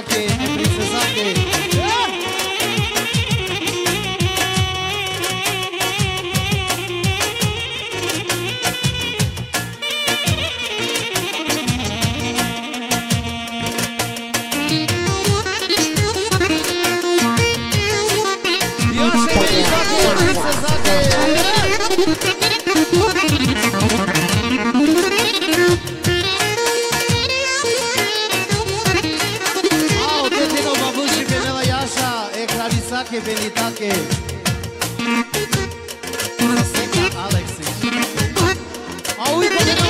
precisa que, Benitake, Benitake. Alexis. Olha o ícone no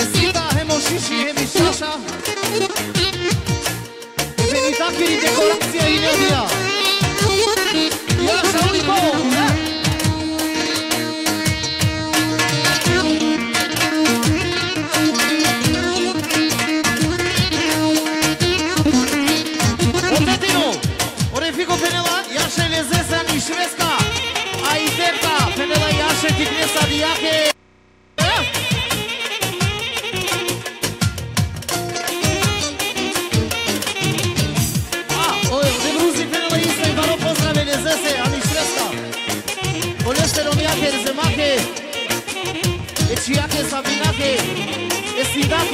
Excita, remochiche, remichacha. Benitake, decoração aí, meu Deus.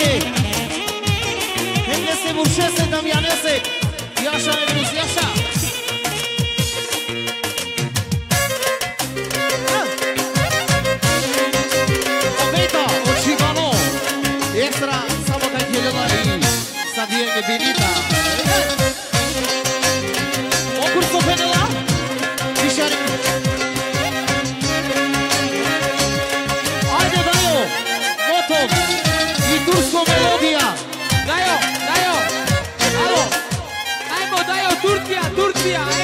Ionescu! Ionescu, Burșese, Damianescu! Iașa, Nebrus, Iașa! Hallelujah.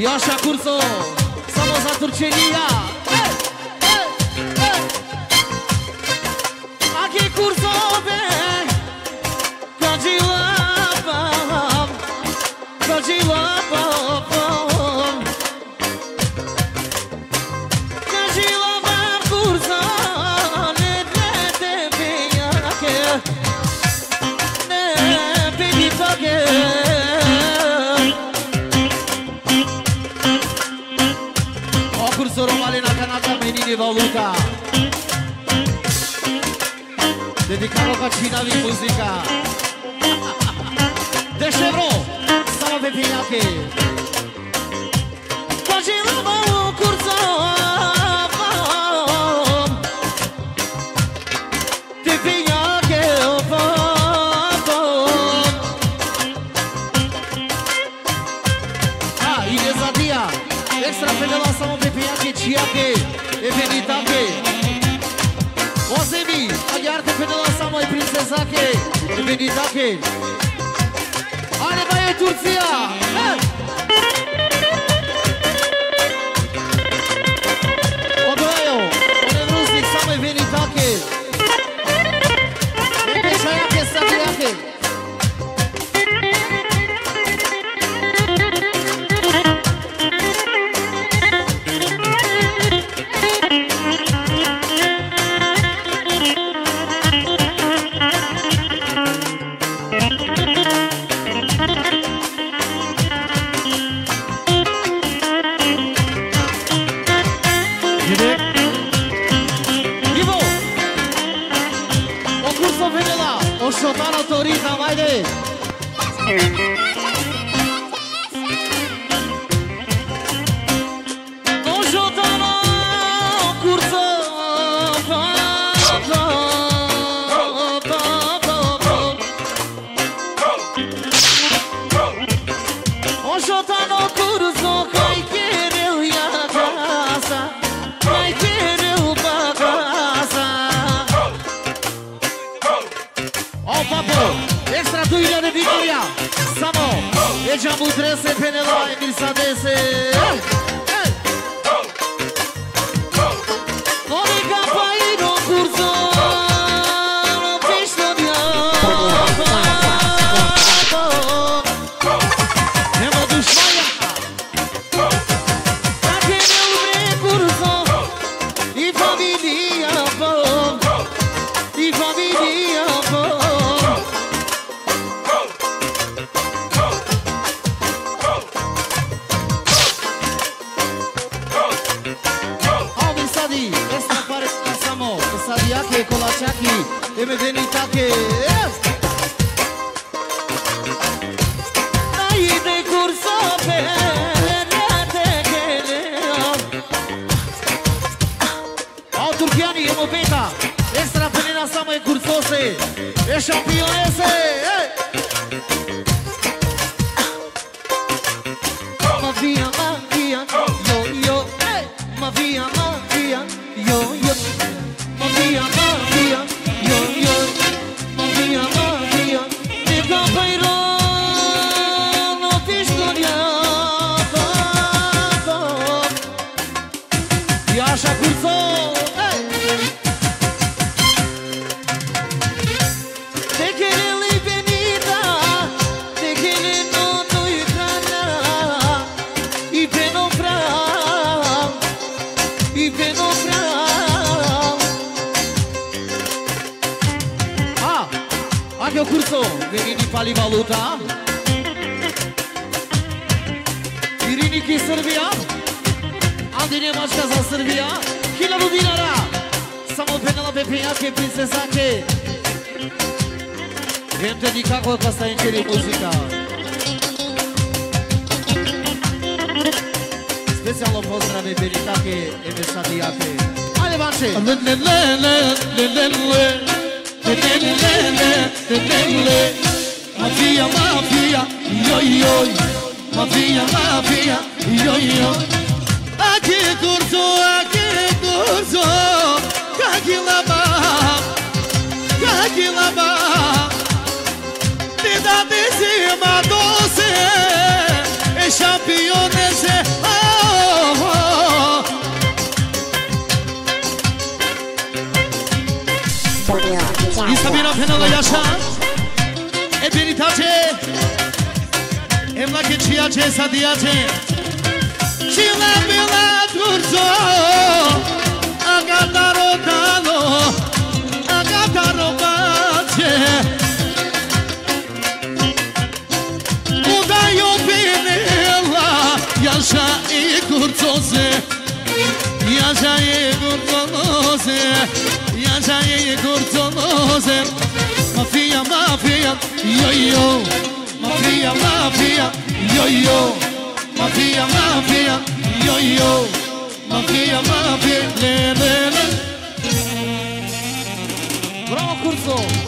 Eu curso. Samosa Turcelia. Deixa eu, Deșebro, stava pe pinache Pagina mă o curță Te o fato Ah, inezadia Extra pe de la stava pe pinache Ciache, evenitate Ozemi, aghiarte pe de moj princezake i'm Ale baje Turcija! Hey! you. Veneloy, sabe ser. Deixa o pilanha ser. Ei! Pali valuta. Irini ki Srbija, Andine mačka za Srbija, hiljadu dinara. Samo penala pepenjake, princesake. Gente nikako kad sta inčeri muzika. Specijalno pozdrave Benitake i Mesadijake. Ajde, Vanče! Le le le le le le le Le le le le le le le Mafia, mafia, ioi, ioi Mafia, mafia, ioi, ioi Aqui curso, aqui curso. Kakilaba, kakilaba Vida de cima doce, é champion Çiyaçe sadiyaçe Çila bila turzo Agataro dalo Agataro bace Udayo penela Yaşa i kurcoze Yaşa i kurcoze Sai curtolose Mafia, mafia, yo yo Mafia, mafia, yo yo Mafia, mafia, yo yo Mafia, mafia, le le le Bravo, Curso!